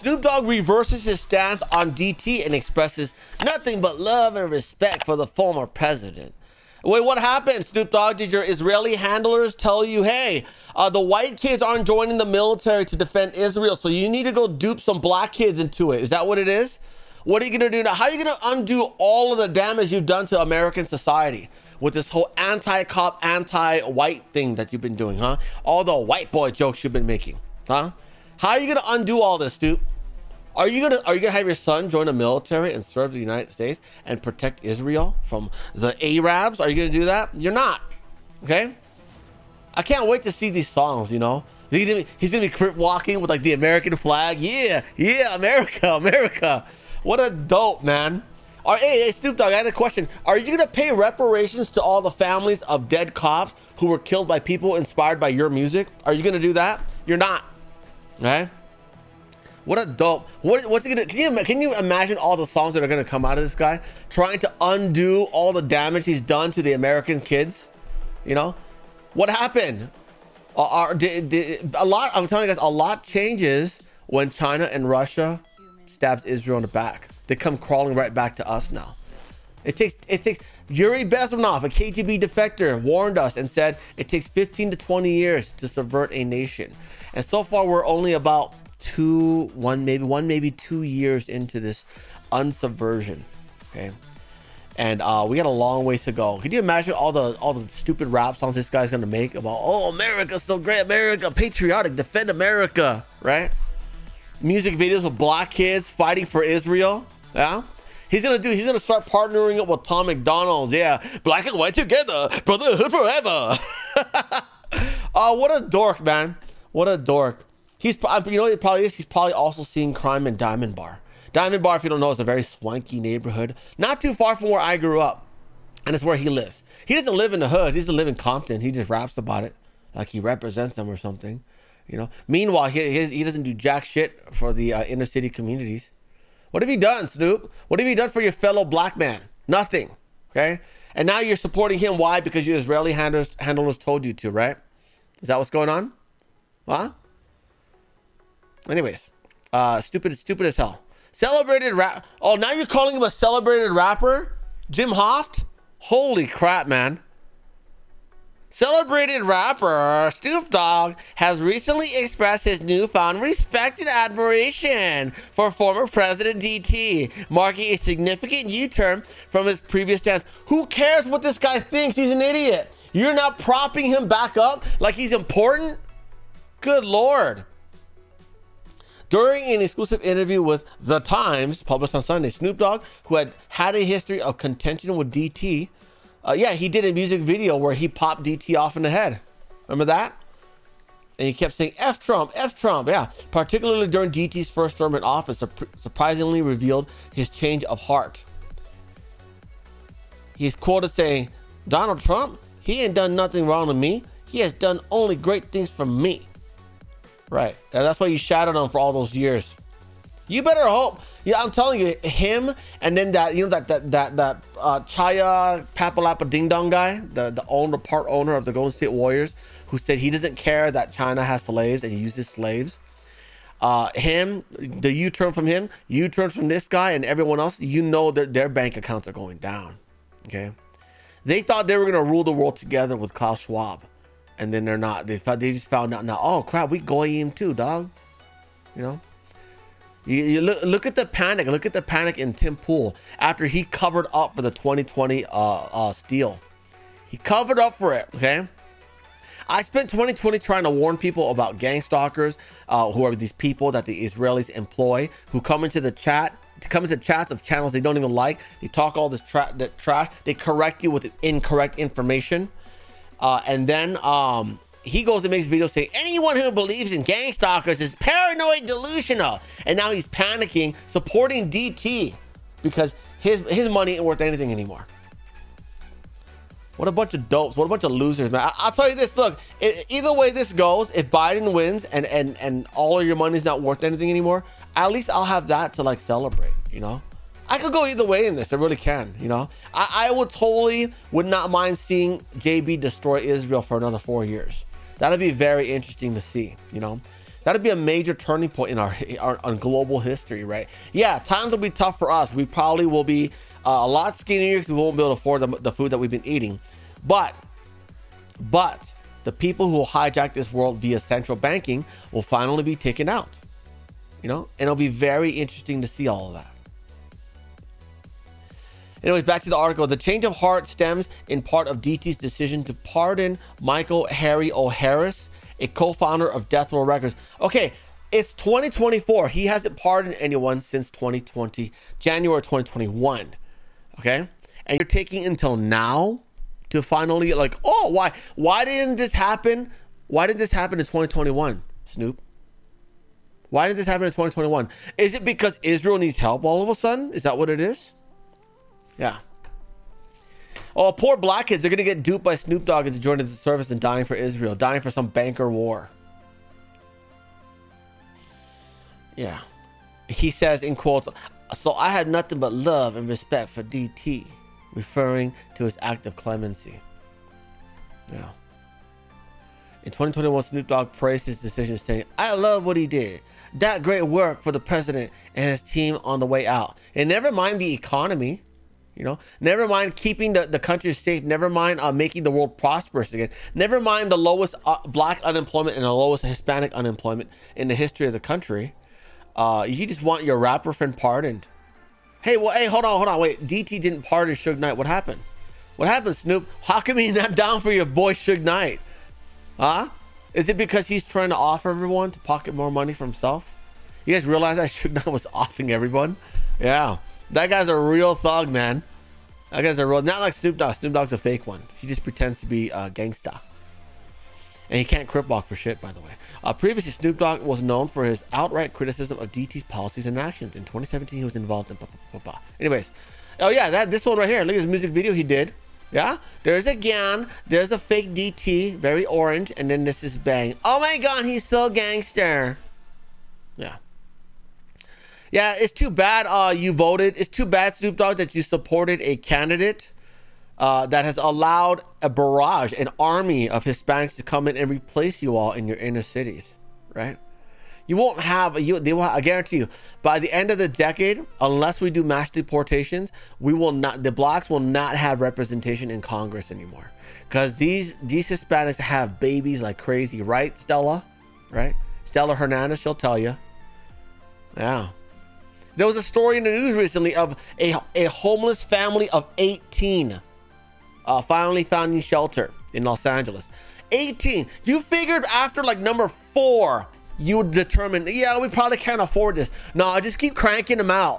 Snoop Dogg reverses his stance on DT and expresses nothing but love and respect for the former president. Wait, what happened, Snoop Dogg? Did your Israeli handlers tell you, hey, uh, the white kids aren't joining the military to defend Israel, so you need to go dupe some black kids into it? Is that what it is? What are you going to do now? How are you going to undo all of the damage you've done to American society with this whole anti-cop, anti-white thing that you've been doing, huh? All the white boy jokes you've been making, huh? How are you going to undo all this, Snoop? Are you gonna are you gonna have your son join the military and serve the United States and protect Israel from the Arabs? Are you gonna do that? You're not. Okay. I can't wait to see these songs. You know, he's gonna be, he's gonna be crip walking with like the American flag. Yeah, yeah, America, America. What a dope man. All right, hey, hey, Snoop Dogg, I had a question. Are you gonna pay reparations to all the families of dead cops who were killed by people inspired by your music? Are you gonna do that? You're not. Okay. What a dope. What, what's he gonna? Can you can you imagine all the songs that are gonna come out of this guy trying to undo all the damage he's done to the American kids? You know, what happened? Uh, are, did, did, a lot. I'm telling you guys, a lot changes when China and Russia stabs Israel in the back. They come crawling right back to us now. It takes it takes Yuri Bezmenov, a KGB defector, warned us and said it takes 15 to 20 years to subvert a nation. And so far, we're only about two, one, maybe one, maybe two years into this unsubversion. Okay. And uh, we got a long ways to go. Can you imagine all the all the stupid rap songs this guy's gonna make about oh America's so great, America, patriotic, defend America, right? Music videos of black kids fighting for Israel. Yeah. He's gonna do. He's gonna start partnering up with Tom MacDonald's. Yeah, black and white together, brotherhood forever. oh, what a dork, man! What a dork. He's, you know, it probably is. He's probably also seeing crime in Diamond Bar. Diamond Bar, if you don't know, is a very swanky neighborhood, not too far from where I grew up, and it's where he lives. He doesn't live in the hood. He doesn't live in Compton. He just raps about it, like he represents them or something. You know. Meanwhile, he he doesn't do jack shit for the uh, inner city communities. What have you done, Snoop? What have you done for your fellow black man? Nothing. Okay. And now you're supporting him. Why? Because your Israeli handlers, handlers told you to, right? Is that what's going on? Huh? Anyways, uh, stupid, stupid as hell. Celebrated rap. Oh, now you're calling him a celebrated rapper, Jim Hoft? Holy crap, man! Celebrated rapper Snoop Dogg has recently expressed his newfound respect and admiration for former President DT, marking a significant U-turn from his previous stance. Who cares what this guy thinks? He's an idiot. You're not propping him back up like he's important? Good lord. During an exclusive interview with The Times, published on Sunday, Snoop Dogg, who had had a history of contention with DT, uh, yeah, he did a music video where he popped DT off in the head. Remember that? And he kept saying, F Trump, F Trump. Yeah, particularly during DT's first term in office, surprisingly revealed his change of heart. He's quoted saying, Donald Trump, he ain't done nothing wrong to me. He has done only great things for me. Right. And that's why you shadowed him for all those years. You better hope. Yeah, I'm telling you, him and then that you know that that that that uh, Chaya Papalapa Ding Dong guy, the the owner, part owner of the Golden State Warriors, who said he doesn't care that China has slaves and he uses slaves. Uh, him, the U-turn from him, U-turn from this guy, and everyone else. You know that their bank accounts are going down. Okay, they thought they were gonna rule the world together with Klaus Schwab and then they're not. They they just found out now. Oh crap, we goyim too, dog. You know. You, you, look look at the panic. Look at the panic in Tim Pool after he covered up for the 2020 uh, uh, steal. He covered up for it. Okay. I spent 2020 trying to warn people about gang stalkers, uh, who are these people that the Israelis employ, who come into the chat, to come into chats of channels they don't even like. They talk all this tra- trash. They correct you with incorrect information. Uh, and then um, he goes and makes videos saying anyone who believes in gang stalkers is paranoid delusional. And now he's panicking, supporting DT because his his money ain't worth anything anymore. What a bunch of dopes. What a bunch of losers, man. I, will tell you this. Look, it, either way this goes, if Biden wins and, and, and all of your money's not worth anything anymore, at least I'll have that to like celebrate, you know? I could go either way in this. I really can. You know, I, I would totally would not mind seeing JB destroy Israel for another four years. That'd be very interesting to see. You know, That'd be a major turning point in our, our on global history, right? Yeah, times will be tough for us. We probably will be uh, a lot skinnier because we won't be able to afford the, the food that we've been eating. But, but the people who will hijack this world via central banking will finally be taken out. You know, and it'll be very interesting to see all of that. Anyways, back to the article. The change of heart stems in part of DT's decision to pardon Michael Harry-O Harris, a co-founder of Death Row Records. Okay, it's 2024. He hasn't pardoned anyone since 2020, January 2021. Okay, and you're taking until now to finally like, oh, why, why didn't this happen? Why did this happen in 2021, Snoop? Why did this happen in 2021? Is it because Israel needs help all of a sudden? Is that what it is? Yeah. Oh, poor black kids. They're going to get duped by Snoop Dogg into joining the service and dying for Israel, dying for some banker war. Yeah. He says in quotes, so I had nothing but love and respect for DT, referring to his act of clemency. Yeah. In 2021, Snoop Dogg praised his decision, saying, I love what he did. That great work for the president and his team on the way out. And never mind the economy. You know, never mind keeping the, the country safe. Never mind uh, making the world prosperous again. Never mind the lowest uh, black unemployment and the lowest Hispanic unemployment in the history of the country. Uh, you just want your rapper friend pardoned. Hey, well, hey, hold on, hold on. Wait, DT didn't pardon Suge Knight. What happened? What happened, Snoop? How come he's not down for your boy Suge Knight? Huh? Is it because he's trying to offer everyone to pocket more money for himself? You guys realize that Suge Knight was offing everyone? Yeah. That guy's a real thug, man. That guy's a real, not like Snoop Dogg. Snoop Dogg's a fake one. He just pretends to be a gangsta. And he can't crip walk for shit, by the way. Uh, previously, Snoop Dogg was known for his outright criticism of DT's policies and actions. In 2017, he was involved in blah, blah, blah, blah. Anyways, oh yeah, that this one right here. Look at his music video he did. Yeah, there's a Gyan, there's a fake DT, very orange, and then this is Bang. Oh my god, he's so gangster. Yeah. Yeah, it's too bad uh, you voted. It's too bad, Snoop Dogg, that you supported a candidate uh, that has allowed a barrage, an army of Hispanics to come in and replace you all in your inner cities, right? You won't have you. They will. I guarantee you. By the end of the decade, unless we do mass deportations, we will not. The blacks will not have representation in Congress anymore, because these these Hispanics have babies like crazy, right, Stella? Right, Stella Hernandez. She'll tell you. Yeah. There was a story in the news recently of a, a homeless family of 18 uh, finally finding shelter in Los Angeles. 18. You figured after like number four, you would determine, yeah, we probably can't afford this. No, I just keep cranking them out.